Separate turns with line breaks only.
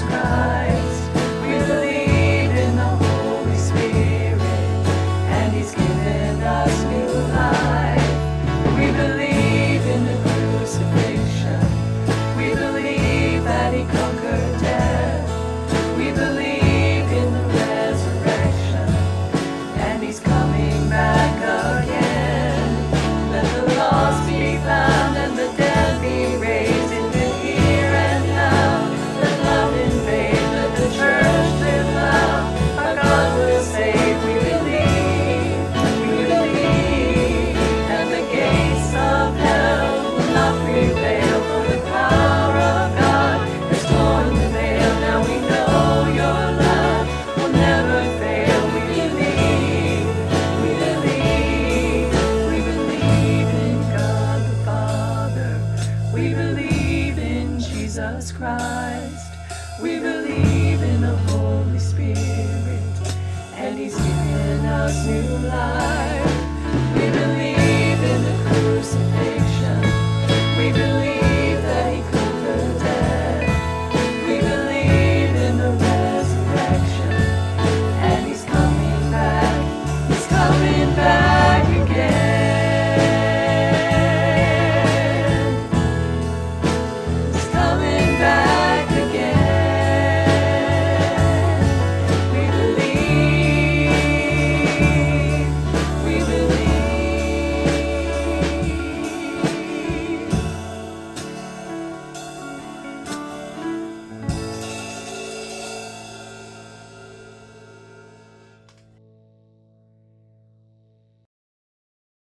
was. We believe in Jesus Christ. We believe in the Holy Spirit. And He's given us new life.